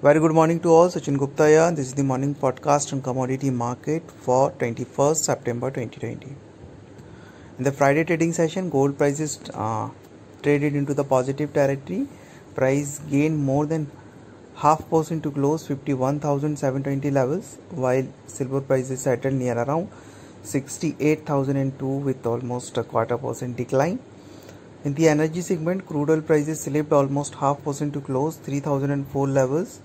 Very good morning to all. Sachin Gupta here. This is the morning podcast on commodity market for 21st September 2020. In the Friday trading session, gold prices uh, traded into the positive territory. Price gained more than half percent to close 51,720 levels, while silver prices settled near around 68,002 with almost a quarter percent decline. In the energy segment, crude oil prices slipped almost half percent to close 3004 levels.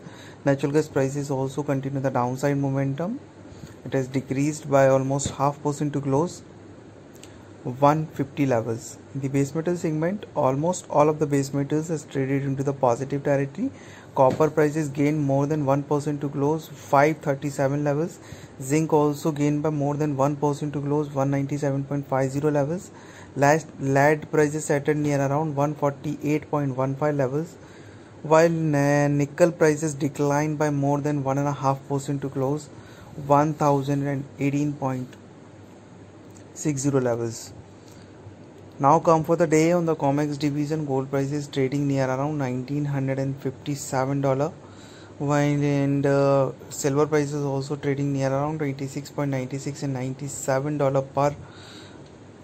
Natural gas prices also continue the downside momentum. It has decreased by almost half percent to close 150 levels. The base metal segment, almost all of the base metals has traded into the positive territory. Copper prices gained more than 1% to close 537 levels. Zinc also gained by more than 1% to close 197.50 levels. Last lead prices settled near around 148.15 levels, while nickel prices declined by more than 1.5% to close 1018.60 levels. Now come for the day on the COMEX division. Gold prices trading near around $1957 while and uh, silver prices also trading near around 26.96 and 97 dollar per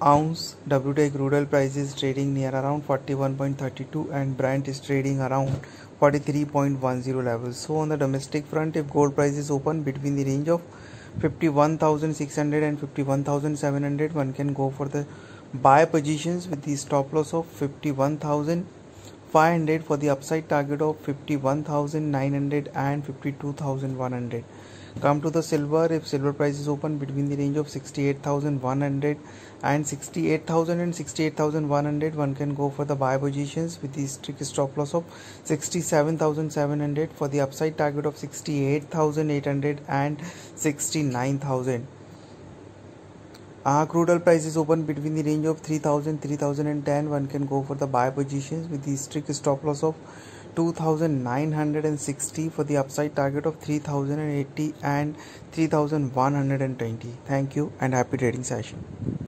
ounce. WTI crude oil prices trading near around 41.32 and Brent is trading around 43.10 levels. So on the domestic front, if gold prices open between the range of 51,600 and 51,700, one can go for the buy positions with the stop loss of 51,500 for the upside target of 51,900 and 52,100 come to the silver if silver price is open between the range of 68100 and 68000 and 68100 one can go for the buy positions with the strict stop loss of 67700 for the upside target of 68800 and 69000 uh, crude oil prices open between the range of 3000 3010 one can go for the buy positions with the strict stop loss of 2960 for the upside target of 3080 and 3120 thank you and happy trading session